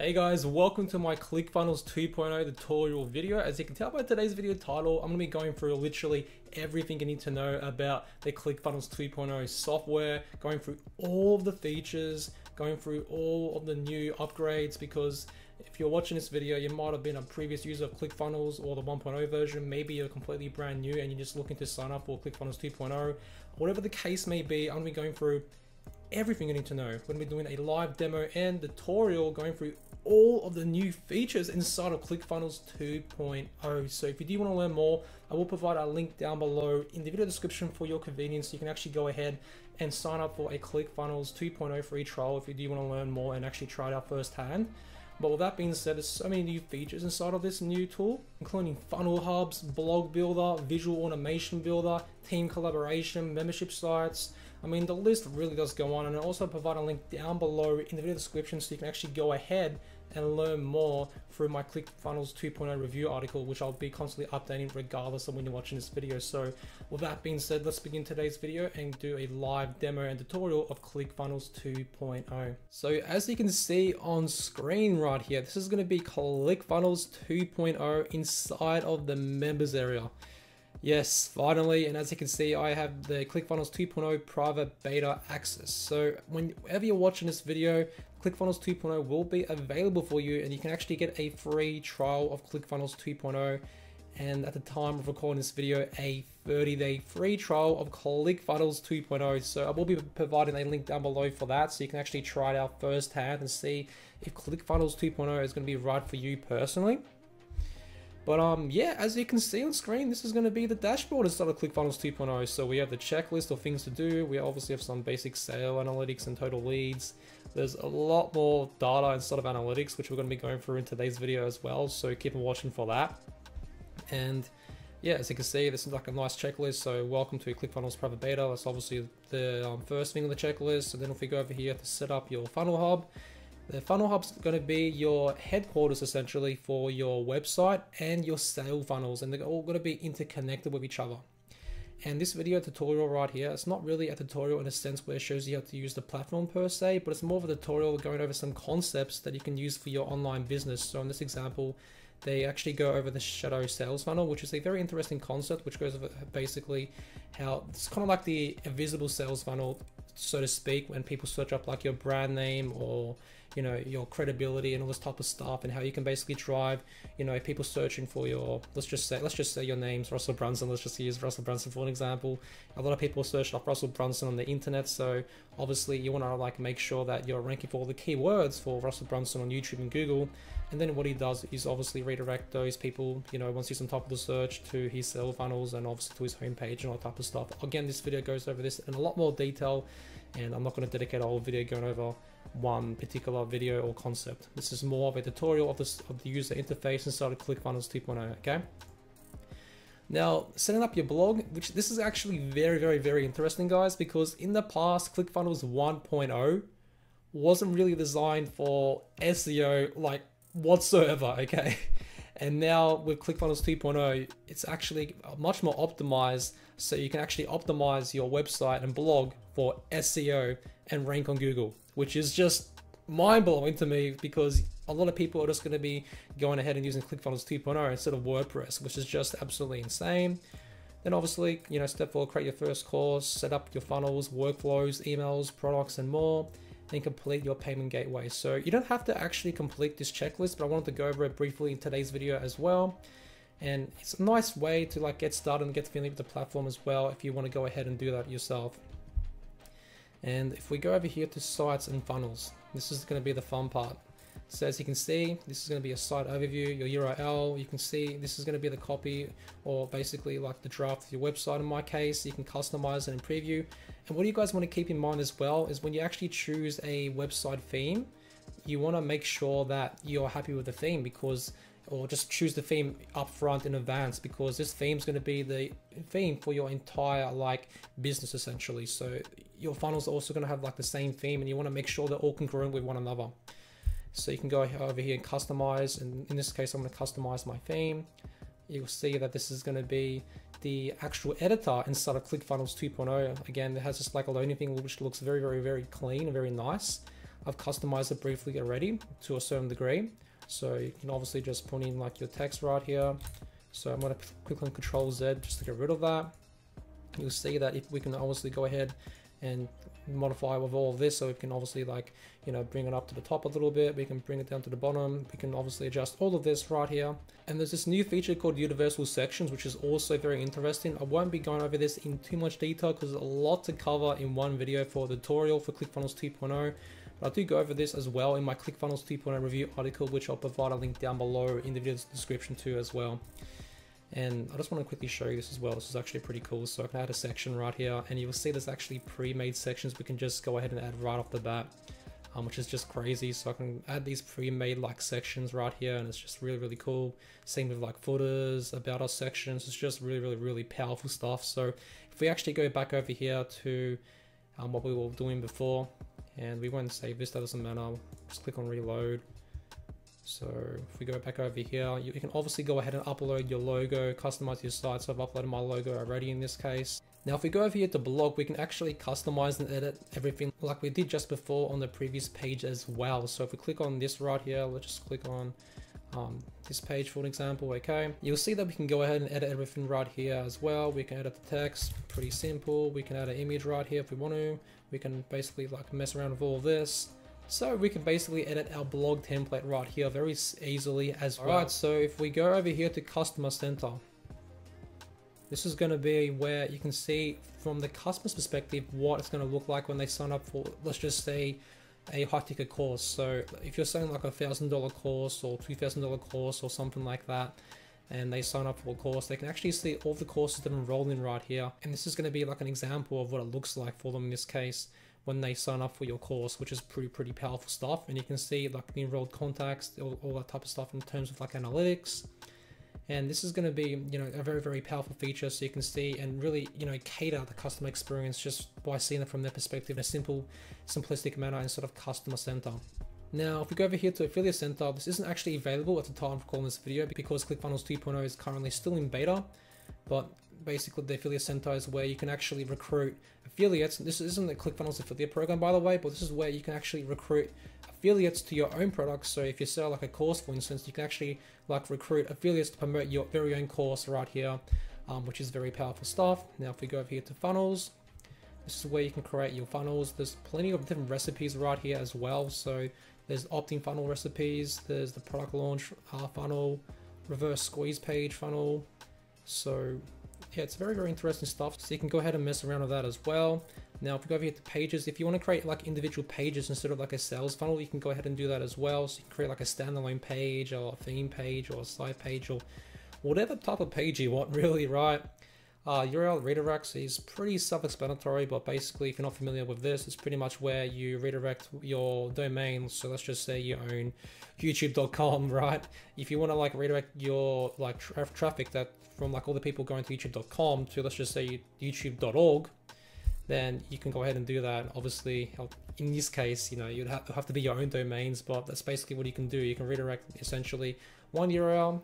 Hey guys, welcome to my ClickFunnels 2.0 tutorial video. As you can tell by today's video title, I'm to be going through literally everything you need to know about the ClickFunnels 2.0 software, going through all of the features, going through all of the new upgrades because if you're watching this video, you might have been a previous user of ClickFunnels or the 1.0 version. Maybe you're completely brand new and you're just looking to sign up for ClickFunnels 2.0. Whatever the case may be, I'm to be going through everything you need to know. We're to be doing a live demo and tutorial going through all of the new features inside of ClickFunnels 2.0. So if you do want to learn more, I will provide a link down below in the video description for your convenience. You can actually go ahead and sign up for a ClickFunnels 2.0 free trial if you do want to learn more and actually try it out firsthand. But with that being said, there's so many new features inside of this new tool, including funnel hubs, blog builder, visual automation builder, team collaboration, membership sites, I mean, the list really does go on, and I also provide a link down below in the video description so you can actually go ahead and learn more through my ClickFunnels 2.0 review article, which I'll be constantly updating regardless of when you're watching this video. So with that being said, let's begin today's video and do a live demo and tutorial of ClickFunnels 2.0. So as you can see on screen right here, this is going to be ClickFunnels 2.0 inside of the members area. Yes, finally, and as you can see, I have the ClickFunnels 2.0 private beta access. So whenever you're watching this video, ClickFunnels 2.0 will be available for you and you can actually get a free trial of ClickFunnels 2.0 and at the time of recording this video, a 30-day free trial of ClickFunnels 2.0. So I will be providing a link down below for that so you can actually try it out firsthand and see if ClickFunnels 2.0 is going to be right for you personally. But um, yeah, as you can see on screen, this is going to be the dashboard instead of ClickFunnels 2.0. So we have the checklist of things to do. We obviously have some basic sale analytics and total leads. There's a lot more data instead of analytics, which we're going to be going through in today's video as well. So keep on watching for that. And yeah, as you can see, this is like a nice checklist. So welcome to ClickFunnels Private Beta. That's obviously the um, first thing on the checklist. And then if we go over here to set up your funnel hub, the funnel hub's going to be your headquarters essentially for your website and your sale funnels, and they're all going to be interconnected with each other. And this video tutorial right here, it's not really a tutorial in a sense where it shows you how to use the platform per se, but it's more of a tutorial going over some concepts that you can use for your online business. So in this example, they actually go over the shadow sales funnel, which is a very interesting concept, which goes over basically how it's kind of like the invisible sales funnel, so to speak, when people search up like your brand name or you know your credibility and all this type of stuff and how you can basically drive you know people searching for your let's just say let's just say your name's Russell Brunson. Let's just use Russell Brunson for an example. A lot of people search up Russell Brunson on the internet. So obviously you want to like make sure that you're ranking for all the keywords for Russell Brunson on YouTube and Google. And then what he does is obviously redirect those people you know once he's on top of the search to his sale funnels and obviously to his homepage and all that type of stuff. Again this video goes over this in a lot more detail and I'm not going to dedicate a whole video going over one particular video or concept. This is more of a tutorial of, this, of the user interface inside of ClickFunnels 2.0, okay? Now, setting up your blog, which this is actually very, very, very interesting, guys, because in the past, ClickFunnels 1.0 wasn't really designed for SEO, like, whatsoever, okay? And now with ClickFunnels 2.0, it's actually much more optimized, so you can actually optimize your website and blog for SEO and rank on Google which is just mind blowing to me because a lot of people are just going to be going ahead and using ClickFunnels 2.0 instead of WordPress, which is just absolutely insane. Then obviously, you know, step four, create your first course, set up your funnels, workflows, emails, products, and more, and complete your payment gateway. So you don't have to actually complete this checklist, but I wanted to go over it briefly in today's video as well. And it's a nice way to like get started and get familiar with the platform as well if you want to go ahead and do that yourself. And if we go over here to sites and funnels, this is going to be the fun part. So as you can see, this is going to be a site overview, your URL. You can see this is going to be the copy or basically like the draft of your website in my case. You can customize it and preview. And what do you guys want to keep in mind as well is when you actually choose a website theme, you want to make sure that you're happy with the theme because or just choose the theme up front in advance because this theme is going to be the theme for your entire like business essentially so your funnels are also going to have like the same theme and you want to make sure they're all congruent with one another so you can go over here and customize and in this case i'm going to customize my theme you'll see that this is going to be the actual editor inside of ClickFunnels 2.0 again it has just like a loading thing which looks very very very clean and very nice I've customized it briefly already to a certain degree. So you can obviously just put in like your text right here. So I'm going to click on Control Z just to get rid of that. You'll see that if we can obviously go ahead and modify with all of this. So we can obviously like you know bring it up to the top a little bit. We can bring it down to the bottom. We can obviously adjust all of this right here. And there's this new feature called universal sections which is also very interesting. I won't be going over this in too much detail because there's a lot to cover in one video for the tutorial for clickfunnels 2.0 but I do go over this as well in my ClickFunnels 2.0 review article, which I'll provide a link down below in the video description too as well. And I just want to quickly show you this as well. This is actually pretty cool. So I can add a section right here and you'll see there's actually pre-made sections we can just go ahead and add right off the bat. Um, which is just crazy. So I can add these pre-made like sections right here and it's just really, really cool. Same with like footers, about us sections. It's just really, really, really powerful stuff. So if we actually go back over here to um, what we were doing before and we won't save this, that doesn't matter. Just click on reload. So if we go back over here, you, can obviously go ahead and upload your logo, customize your site. So I've uploaded my logo already in this case. Now, if we go over here to blog, we can actually customize and edit everything like we did just before on the previous page as well. So if we click on this right here, let's just click on um, this page for an example, okay. You'll see that we can go ahead and edit everything right here as well. We can edit the text, pretty simple. We can add an image right here if we want to. We can basically like mess around with all this. So we can basically edit our blog template right here very easily as well. Alright, so if we go over here to customer center, this is going to be where you can see from the customer's perspective what it's going to look like when they sign up for, let's just say, a high ticket course. So if you're selling like a thousand dollar course or two thousand dollar course or something like that, and they sign up for a course, they can actually see all the courses that are enrolled in right here. And this is going to be like an example of what it looks like for them in this case when they sign up for your course, which is pretty, pretty powerful stuff. And you can see like the enrolled contacts, all, all that type of stuff in terms of like analytics. And this is going to be, you know, a very, very powerful feature so you can see and really, you know, cater the customer experience just by seeing it from their perspective in a simple, simplistic manner instead of customer center. Now, if we go over here to Affiliate Center, this isn't actually available at the time of recording this video because ClickFunnels 2.0 is currently still in beta, but basically the affiliate center is where you can actually recruit affiliates. This isn't the ClickFunnels affiliate program, by the way, but this is where you can actually recruit affiliates to your own products. So if you sell like a course, for instance, you can actually like recruit affiliates to promote your very own course right here, um, which is very powerful stuff. Now, if we go over here to funnels, this is where you can create your funnels. There's plenty of different recipes right here as well. So there's opt-in funnel recipes. There's the product launch uh, funnel, reverse squeeze page funnel. So it's very, very interesting stuff. So you can go ahead and mess around with that as well. Now, if we go over here to pages, if you want to create like individual pages instead of like a sales funnel, you can go ahead and do that as well. So you can create like a standalone page or a theme page or a side page or whatever type of page you want really, right? Uh, URL redirects is pretty self-explanatory, but basically, if you're not familiar with this, it's pretty much where you redirect your domain. So let's just say you own YouTube.com, right? If you want to like redirect your like tra traffic that from like all the people going to YouTube.com to let's just say YouTube.org, then you can go ahead and do that. Obviously, in this case, you know, you'd have, have to be your own domains, but that's basically what you can do. You can redirect essentially one URL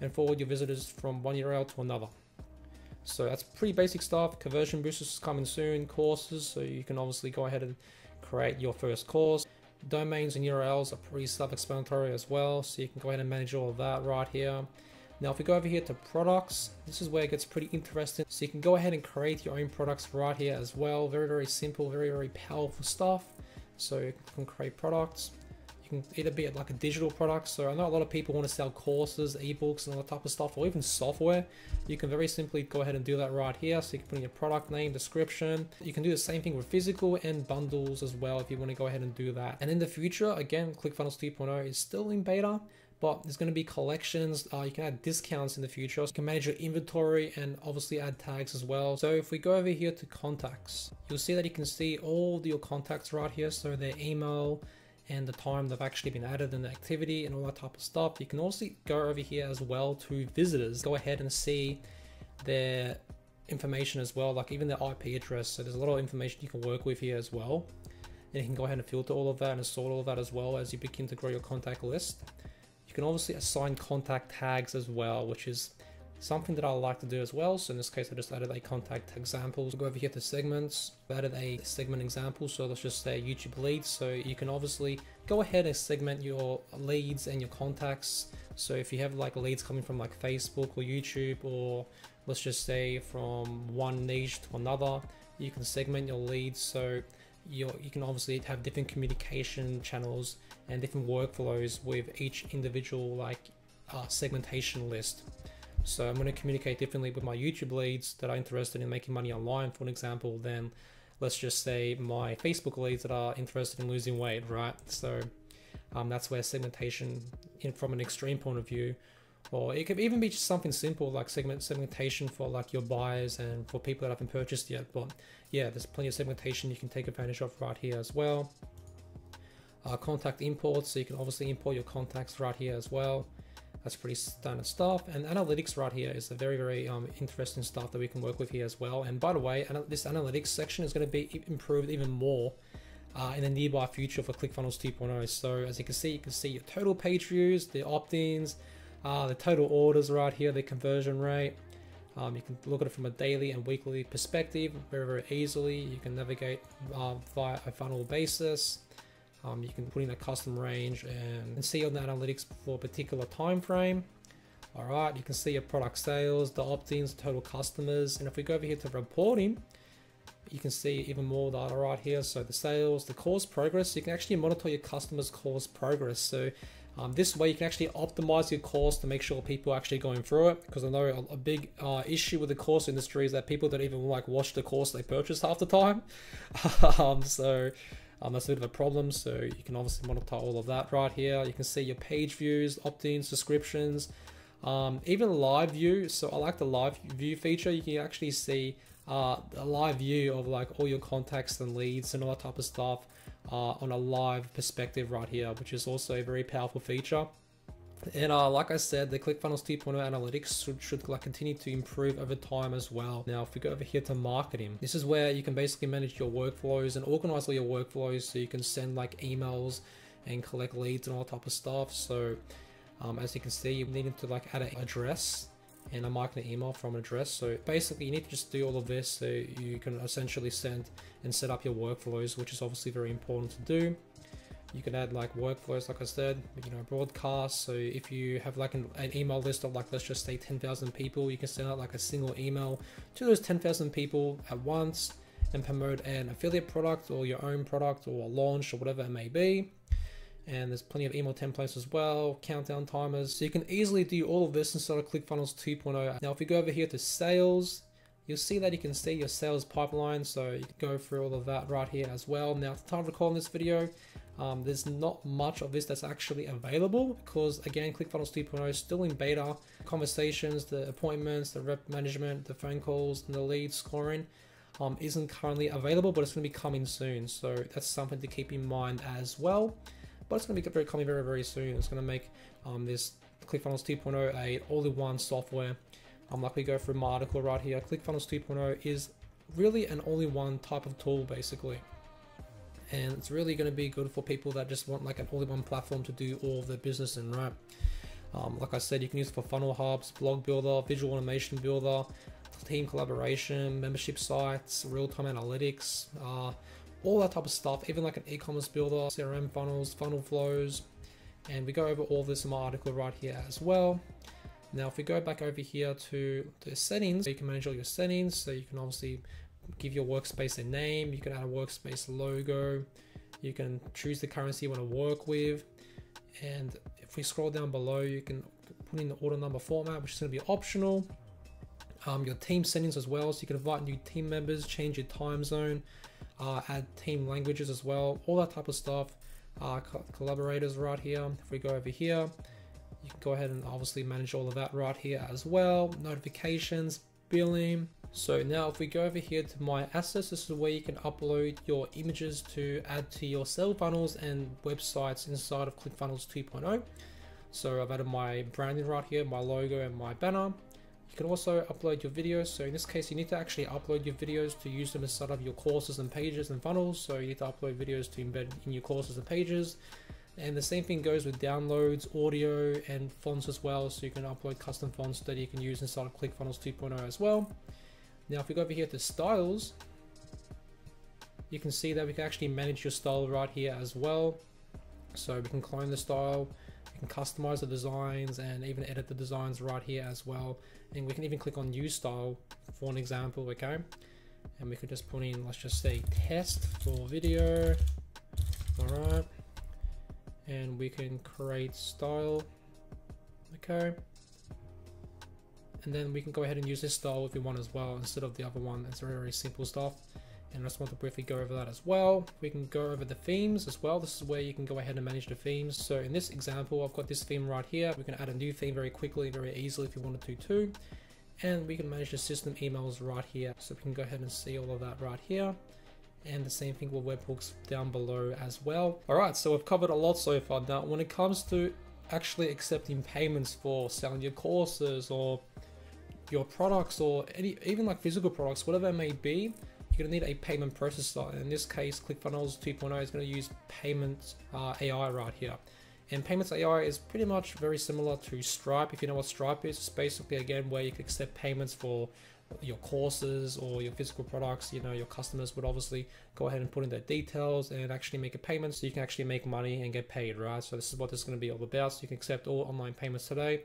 and forward your visitors from one URL to another. So that's pretty basic stuff. Conversion boosters coming soon, courses, so you can obviously go ahead and create your first course. Domains and URLs are pretty self-explanatory as well, so you can go ahead and manage all of that right here. Now if we go over here to products, this is where it gets pretty interesting. So you can go ahead and create your own products right here as well. Very, very simple, very, very powerful stuff. So you can create products. Can either be like a digital product. So I know a lot of people want to sell courses, ebooks, and all that type of stuff, or even software. You can very simply go ahead and do that right here. So you can put in your product name, description. You can do the same thing with physical and bundles as well if you want to go ahead and do that. And in the future, again, ClickFunnels 2.0 is still in beta but there's going to be collections. Uh, you can add discounts in the future. You can manage your inventory and obviously add tags as well. So if we go over here to contacts, you'll see that you can see all your contacts right here. So their email, and the time they've actually been added and the activity and all that type of stuff. You can also go over here as well to visitors. Go ahead and see their information as well, like even their IP address. So there's a lot of information you can work with here as well. And you can go ahead and filter all of that and sort all of that as well as you begin to grow your contact list. You can obviously assign contact tags as well, which is something that I like to do as well. So in this case, I just added a contact example. Go over here to segments, added a segment example. So let's just say YouTube leads. So you can obviously go ahead and segment your leads and your contacts. So if you have like leads coming from like Facebook or YouTube, or let's just say from one niche to another, you can segment your leads. So you you can obviously have different communication channels and different workflows with each individual like uh, segmentation list. So I'm going to communicate differently with my YouTube leads that are interested in making money online, for an example, than let's just say my Facebook leads that are interested in losing weight, right? So um, that's where segmentation, in, from an extreme point of view, or it could even be just something simple like segment segmentation for like your buyers and for people that haven't purchased yet. But yeah, there's plenty of segmentation you can take advantage of right here as well. Uh, contact imports, so you can obviously import your contacts right here as well. That's pretty standard stuff. And analytics right here is a very, very um, interesting stuff that we can work with here as well. And by the way, this analytics section is going to be improved even more uh, in the nearby future for ClickFunnels 2.0. So as you can see, you can see your total page views, the opt-ins, uh, the total orders right here, the conversion rate. Um, you can look at it from a daily and weekly perspective very, very easily. You can navigate uh, via a funnel basis. Um, you can put in a custom range and, see on the analytics for a particular time frame. All right, you can see your product sales, the opt-ins, total customers. And if we go over here to reporting, you can see even more data right here. So the sales, the course progress, you can actually monitor your customers' course progress. So um, this way you can actually optimize your course to make sure people are actually going through it because I know a, a big uh, issue with the course industry is that people don't even like watch the course they purchase half the time. um, so um, that's a bit of a problem. So you can obviously monitor all of that right here. You can see your page views, opt-ins, subscriptions, um, even live view. So I like the live view feature. You can actually see uh, a live view of like all your contacts and leads and all that type of stuff uh, on a live perspective right here, which is also a very powerful feature. And uh, like I said, the ClickFunnels 2.0 analytics should, should like continue to improve over time as well. Now, if we go over here to marketing, this is where you can basically manage your workflows and organize all your workflows so you can send like emails and collect leads and all type of stuff. So um, as you can see, you need to like add an address and a marketing email from an address. So basically you need to just do all of this so you can essentially send and set up your workflows, which is obviously very important to do. You can add like workflows, like I said, you know, broadcasts. So if you have like an, an email list of like, let's just say 10,000 people, you can send out like a single email to those 10,000 people at once and promote an affiliate product or your own product or a launch or whatever it may be. And there's plenty of email templates as well, countdown timers. So you can easily do all of this inside of ClickFunnels 2.0. Now, if you go over here to sales, you'll see that you can see your sales pipeline. So you can go through all of that right here as well. Now, the time of recording this video, um, there's not much of this that's actually available because again, ClickFunnels 2.0 is still in beta. Conversations, the appointments, the rep management, the phone calls, and the lead scoring um, isn't currently available, but it's going to be coming soon. So that's something to keep in mind as well. But it's going to be very coming very, very soon. It's going to make um, this ClickFunnels 2.0 a all-in-one software. Um, like we go through my article right here, ClickFunnels 2.0 is really an all-in-one type of tool, basically and it's really going to be good for people that just want like an all-in-one platform to do all of their business in right? Um, like I said you can use it for funnel hubs blog builder visual automation builder team collaboration membership sites real-time analytics uh, all that type of stuff even like an e-commerce builder CRM funnels funnel flows. And we go over all this in my article right here as well. Now if we go back over here to the settings you can manage all your settings so you can obviously give your workspace a name, you can add a workspace logo, you can choose the currency you want to work with, and if we scroll down below, you can put in the order number format, which is going to be optional. Um, your team settings as well, so you can invite new team members, change your time zone, uh, add team languages as well, all that type of stuff. Uh, collaborators right here. If we go over here, you can go ahead and obviously manage all of that right here as well. Notifications, so now if we go over here to my assets, this is where you can upload your images to add to your sell funnels and websites inside of ClickFunnels 2.0. So I've added my branding right here, my logo and my banner. You can also upload your videos. So in this case, you need to actually upload your videos to use them inside of your courses and pages and funnels. So you need to upload videos to embed in your courses and pages. And the same thing goes with downloads, audio, and fonts as well. So you can upload custom fonts that you can use inside of ClickFunnels 2.0 as well. Now, if we go over here to styles, you can see that we can actually manage your style right here as well. So we can clone the style, we can customize the designs and even edit the designs right here as well. And we can even click on new style for an example, okay? And we could just put in, let's just say test for video. All right. And we can create style, okay? And then we can go ahead and use this style if we want as well, instead of the other one. It's very, very simple stuff and I just want to briefly go over that as well. We can go over the themes as well. This is where you can go ahead and manage the themes. So in this example, I've got this theme right here. We can add a new theme very quickly, very easily if you wanted to too. And we can manage the system emails right here. So we can go ahead and see all of that right here. And the same thing with webhooks down below as well. All right, so we've covered a lot so far. Now, when it comes to actually accepting payments for selling your courses or your products or any even like physical products, whatever it may be, you're to need a payment processor. In this case, ClickFunnels 2.0 is going to use Payments uh, AI right here. And Payments AI is pretty much very similar to Stripe. If you know what Stripe is, it's basically again where you can accept payments for your courses or your physical products. You know, your customers would obviously go ahead and put in their details and actually make a payment so you can actually make money and get paid, right? So this is what this is going to be all about. So you can accept all online payments today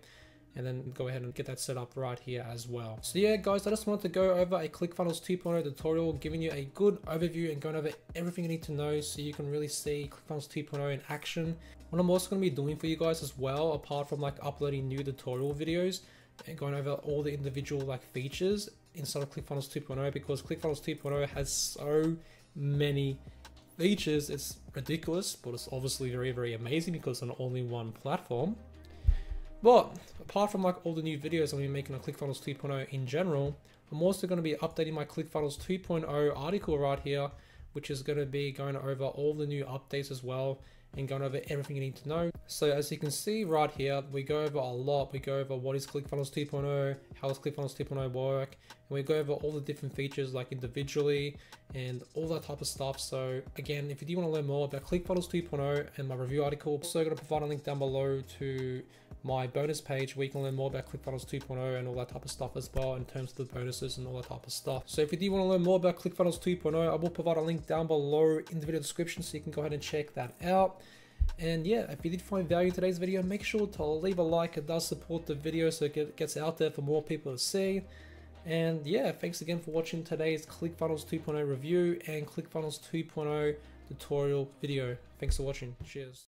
and then go ahead and get that set up right here as well. So yeah, guys, I just wanted to go over a ClickFunnels 2.0 tutorial, giving you a good overview and going over everything you need to know so you can really see ClickFunnels 2.0 in action. What I'm also going to be doing for you guys as well, apart from like uploading new tutorial videos and going over all the individual like features inside of ClickFunnels 2.0 because ClickFunnels 2.0 has so many features. It's ridiculous, but it's obviously very, very amazing because on only one platform. But apart from like all the new videos I'm to be making on ClickFunnels 2.0 in general, I'm also going to be updating my ClickFunnels 2.0 article right here, which is going to be going over all the new updates as well and going over everything you need to know. So as you can see right here, we go over a lot. We go over what is ClickFunnels 2.0, how does ClickFunnels 2.0 work, and we go over all the different features like individually and all that type of stuff. So again, if you do want to learn more about ClickFunnels 2.0 and my review article, I'm also going to provide a link down below to my bonus page where you can learn more about ClickFunnels 2.0 and all that type of stuff as well in terms of the bonuses and all that type of stuff. So if you do want to learn more about ClickFunnels 2.0, I will provide a link down below in the video description so you can go ahead and check that out. And yeah, if you did find value in today's video, make sure to leave a like. It does support the video so it gets out there for more people to see. And yeah, thanks again for watching today's ClickFunnels 2.0 review and ClickFunnels 2.0 tutorial video. Thanks for watching. Cheers.